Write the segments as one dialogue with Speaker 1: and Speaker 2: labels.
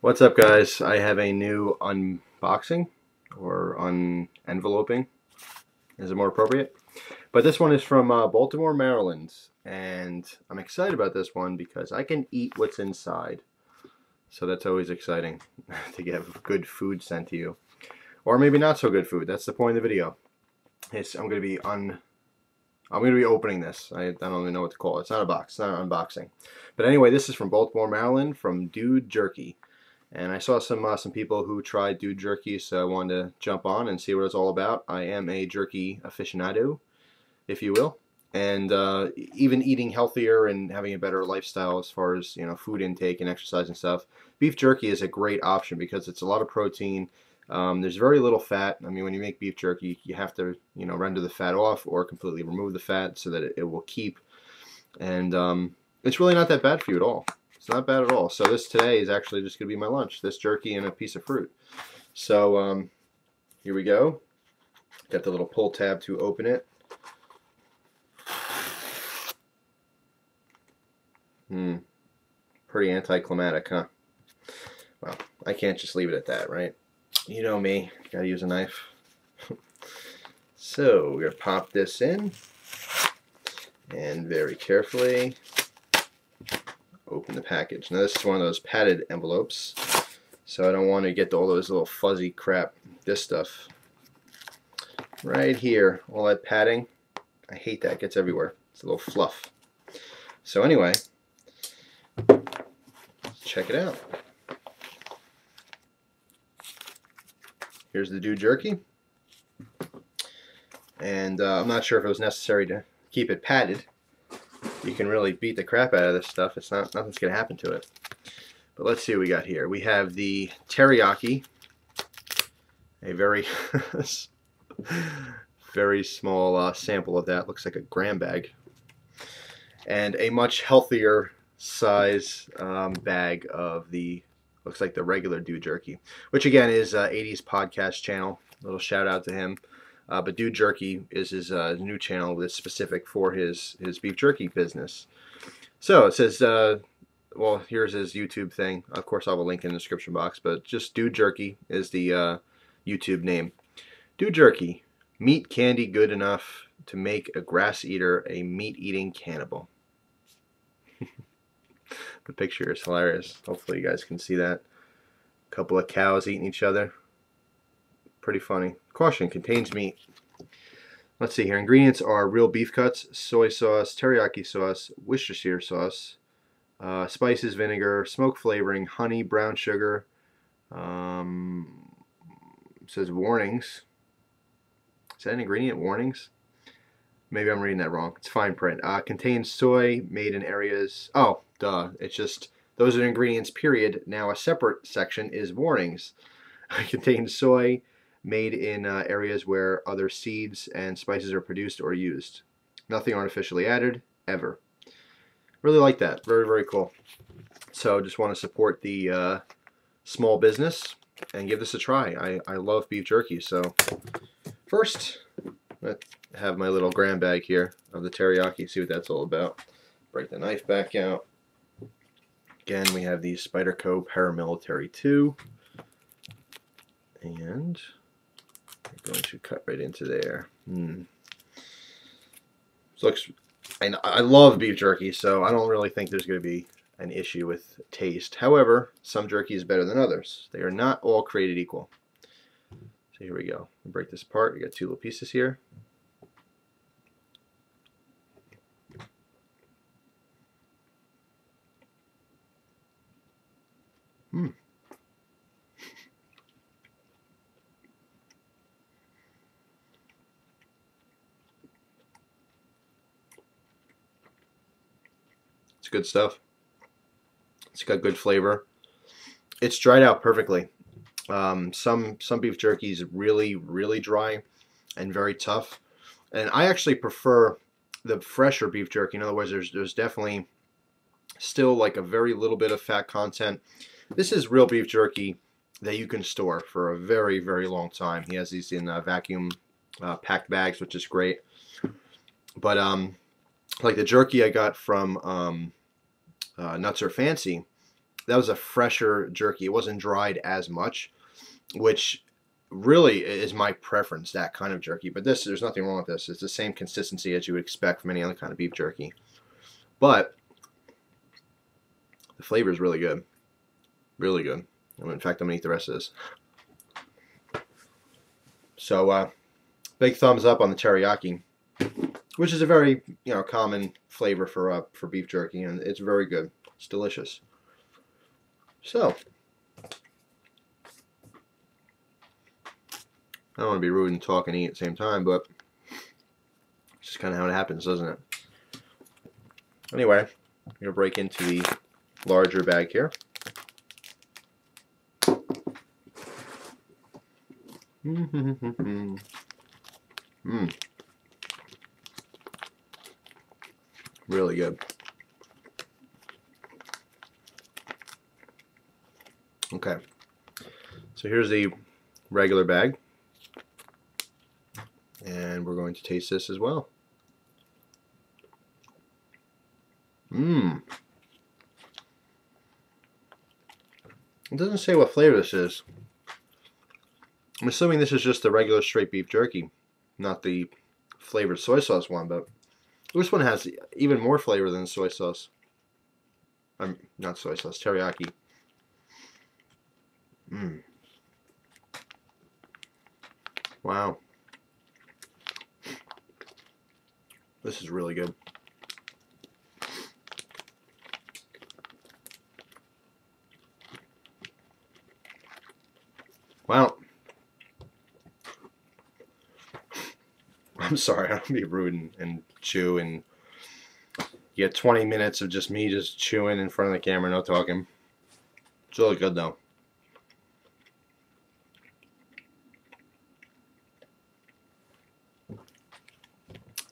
Speaker 1: What's up guys? I have a new unboxing or unenveloping is it more appropriate? But this one is from uh, Baltimore, Maryland and I'm excited about this one because I can eat what's inside. So that's always exciting to get good food sent to you. Or maybe not so good food. That's the point of the video. It's, I'm going to be un I'm going to be opening this. I, I, don't even know what to call it. It's not a box. It's not an unboxing. But anyway, this is from Baltimore, Maryland, from Dude Jerky. And I saw some uh, some people who tried Dude Jerky, so I wanted to jump on and see what it's all about. I am a jerky aficionado, if you will. And uh, even eating healthier and having a better lifestyle as far as you know food intake and exercise and stuff, beef jerky is a great option because it's a lot of protein. Um, there's very little fat. I mean, when you make beef jerky, you have to, you know, render the fat off or completely remove the fat so that it, it will keep. And um, it's really not that bad for you at all. It's not bad at all. So this today is actually just going to be my lunch. This jerky and a piece of fruit. So um, here we go. Got the little pull tab to open it. Hmm. Pretty anticlimactic, huh? Well, I can't just leave it at that, right? You know me, gotta use a knife. so we're gonna pop this in and very carefully open the package. Now this is one of those padded envelopes, so I don't want to get all those little fuzzy crap, this stuff. Right here, all that padding, I hate that, it gets everywhere. It's a little fluff. So anyway, check it out. Here's the Dude Jerky. And uh, I'm not sure if it was necessary to keep it padded. You can really beat the crap out of this stuff. It's not nothing's to happen to it. But let's see what we got here. We have the teriyaki, a very very small uh, sample of that. Looks like a gram bag. And a much healthier size um, bag of the looks like the regular Dude Jerky, which again is uh, 80s podcast channel. A little shout out to him. Uh, but Dude Jerky is his uh, new channel that's specific for his his beef jerky business. So it says, uh, well, here's his YouTube thing. Of course, I'll have a link in the description box, but just Dude Jerky is the uh, YouTube name. Dude Jerky, meat candy good enough to make a grass eater a meat eating cannibal. The picture is hilarious. Hopefully you guys can see that. A couple of cows eating each other. Pretty funny. Caution, contains meat. Let's see here. Ingredients are real beef cuts, soy sauce, teriyaki sauce, Worcestershire sauce, uh, spices, vinegar, smoke flavoring, honey, brown sugar. Um, says warnings. Is that an ingredient? Warnings? Maybe I'm reading that wrong. It's fine print. Uh, contains soy made in areas. Oh, duh. It's just those are ingredients. Period. Now a separate section is warnings. contains soy made in uh, areas where other seeds and spices are produced or used. Nothing artificially added ever. Really like that. Very very cool. So just want to support the uh, small business and give this a try. I, I love beef jerky. So first I have my little gram bag here of the teriyaki, see what that's all about. Break the knife back out. Again, we have the Spyderco Paramilitary 2. And going to cut right into there. Hmm. This looks, and I love beef jerky, so I don't really think there's going to be an issue with taste. However, some jerky is better than others. They are not all created equal. So here we go. Break this apart. We got two little pieces here. Hmm. It's good stuff. It's got good flavor. It's dried out perfectly. Um, some some beef jerky is really really dry and very tough, and I actually prefer the fresher beef jerky. In other words, there's there's definitely still like a very little bit of fat content. This is real beef jerky that you can store for a very very long time. He has these in uh, vacuum uh, packed bags, which is great. But um, like the jerky I got from um, uh, Nuts Are Fancy that was a fresher jerky. It wasn't dried as much, which really is my preference, that kind of jerky. But this, there's nothing wrong with this. It's the same consistency as you would expect from any other kind of beef jerky. But the flavor is really good. Really good. In fact, I'm going to eat the rest of this. So, uh, big thumbs up on the teriyaki, which is a very, you know, common flavor for, uh, for beef jerky, and it's very good. It's delicious. So, I don't want to be rude and talk and eat at the same time, but it's just kind of how it happens, doesn't it? Anyway, I'm to break into the larger bag here. Mmm. Really good. Okay. So here's the regular bag. And we're going to taste this as well. Mmm. It doesn't say what flavor this is. I'm assuming this is just the regular straight beef jerky, not the flavored soy sauce one, but this one has even more flavor than soy sauce. I'm not soy sauce, teriyaki. Mmm. Wow. This is really good. Wow. I'm sorry, I don't be rude and, and chew and get 20 minutes of just me just chewing in front of the camera, no talking. It's really good though.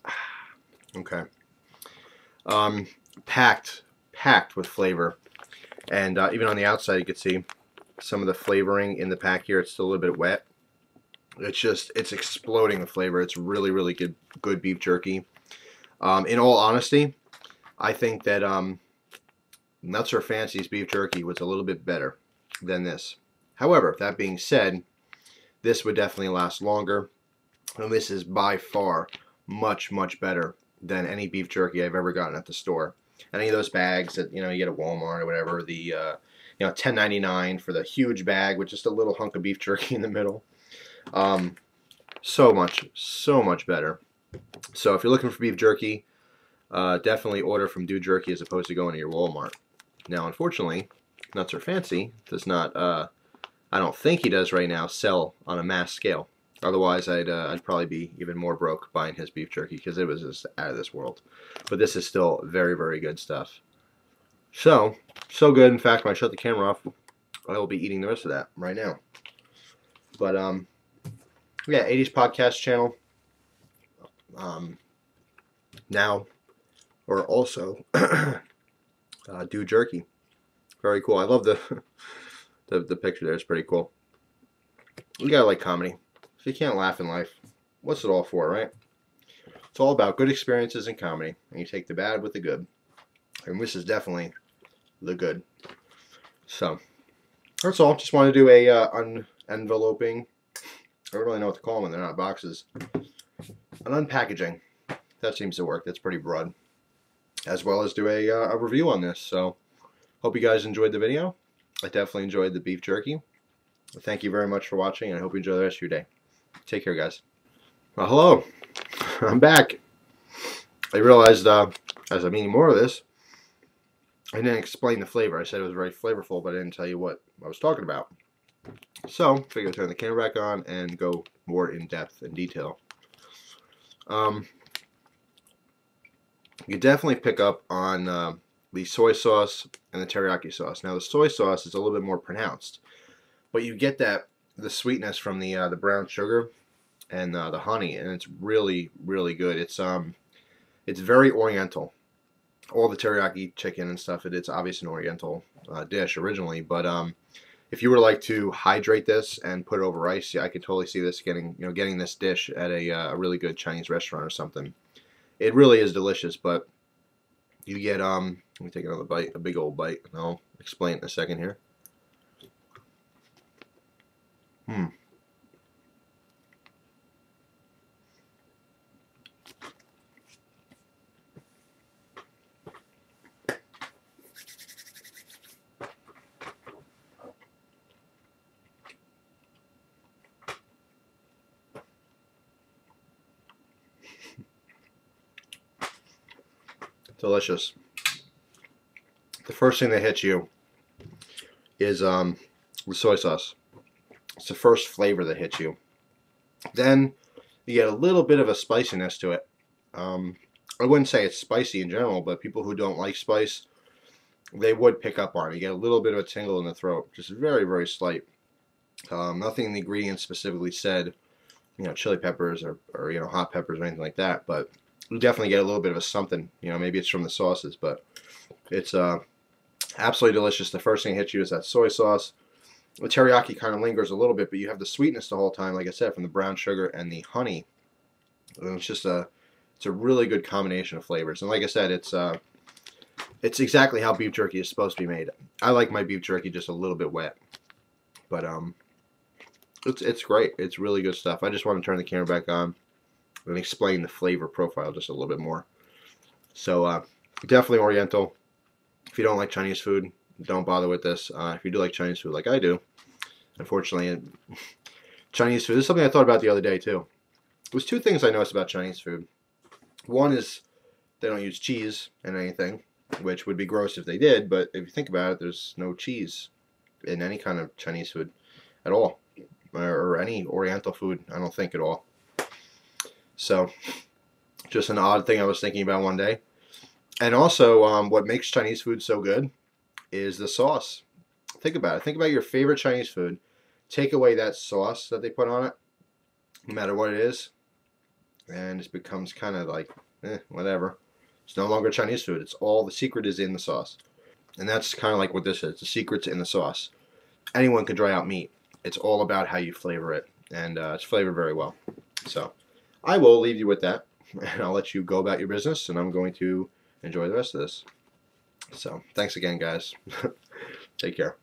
Speaker 1: Okay. Um, packed, packed with flavor. And uh, even on the outside, you can see some of the flavoring in the pack here. It's still a little bit wet. It's just, it's exploding with flavor. It's really, really good, good beef jerky. Um, in all honesty, I think that um, Nuts or Fancy's beef jerky was a little bit better than this. However, that being said, this would definitely last longer. And this is by far much, much better than any beef jerky I've ever gotten at the store. Any of those bags that you know you get at Walmart or whatever, the uh, you know 10.99 for the huge bag with just a little hunk of beef jerky in the middle. Um, so much, so much better. So if you're looking for beef jerky, uh, definitely order from Dude Jerky as opposed to going to your Walmart. Now, unfortunately, Nuts or Fancy does not, uh, I don't think he does right now, sell on a mass scale. Otherwise, I'd, uh, I'd probably be even more broke buying his beef jerky because it was just out of this world. But this is still very, very good stuff. So, so good. In fact, when I shut the camera off, I will be eating the rest of that right now. But, um, yeah, 80s podcast channel. Um, now, or also, uh, Dude Jerky. Very cool. I love the, the, the picture there. It's pretty cool. You gotta like comedy. If you can't laugh in life, what's it all for, right? It's all about good experiences and comedy, and you take the bad with the good. And this is definitely the good. So, that's all. Just want to do a uh, unenveloping I don't really know what to call them. They're not boxes. An unpackaging. That seems to work. That's pretty broad. As well as do a, uh, a review on this. So, hope you guys enjoyed the video. I definitely enjoyed the beef jerky. Thank you very much for watching, and I hope you enjoy the rest of your day. Take care, guys. Well, hello. I'm back. I realized uh, as I'm eating more of this, I didn't explain the flavor. I said it was very flavorful, but I didn't tell you what I was talking about. So, figure turn the camera back on and go more in depth and detail. Um, you definitely pick up on uh, the soy sauce and the teriyaki sauce. Now, the soy sauce is a little bit more pronounced, but you get that the sweetness from the uh, the brown sugar and uh, the honey, and it's really really good. It's um, it's very oriental. All the teriyaki chicken and stuff. It, it's obviously an oriental uh, dish originally, but um, if you were like to hydrate this and put it over rice, yeah, I could totally see this getting, you know, getting this dish at a, uh, a really good Chinese restaurant or something. It really is delicious, but you get, um, let me take another bite, a big old bite. I'll explain in a second here. Hmm. Delicious. The first thing that hits you is um, the soy sauce. It's the first flavor that hits you. Then you get a little bit of a spiciness to it. Um, I wouldn't say it's spicy in general, but people who don't like spice, they would pick up on it. You get a little bit of a tingle in the throat, just very, very slight. Um, nothing in the ingredients specifically said, you know, chili peppers or, or, you know, hot peppers or anything like that, but you definitely get a little bit of a something. You know, maybe it's from the sauces, but it's uh, absolutely delicious. The first thing that hits you is that soy sauce. The teriyaki kind of lingers a little bit, but you have the sweetness the whole time, like I said, from the brown sugar and the honey. And it's just a, it's a really good combination of flavors. And like I said, it's uh, it's exactly how beef jerky is supposed to be made. I like my beef jerky just a little bit wet, but um, it's it's great. It's really good stuff. I just want to turn the camera back on and explain the flavor profile just a little bit more. So uh, definitely Oriental. If you don't like Chinese food, don't bother with this. Uh, if you do like Chinese food like I do, unfortunately, Chinese food, this is something I thought about the other day too. There's two things I noticed about Chinese food. One is they don't use cheese in anything, which would be gross if they did, but if you think about it, there's no cheese in any kind of Chinese food at all, or any Oriental food, I don't think at all. So, just an odd thing I was thinking about one day. And also, um, what makes Chinese food so good is the sauce. Think about it. Think about your favorite Chinese food. Take away that sauce that they put on it, no matter what it is, and it becomes kind of like, eh, whatever. It's no longer Chinese food. It's all the secret is in the sauce. And that's kind of like what this is. The secret's in the sauce. Anyone can dry out meat. It's all about how you flavor it. And uh, it's flavored very well. So. I will leave you with that, and I'll let you go about your business, and I'm going to enjoy the rest of this. So, thanks again, guys. Take care.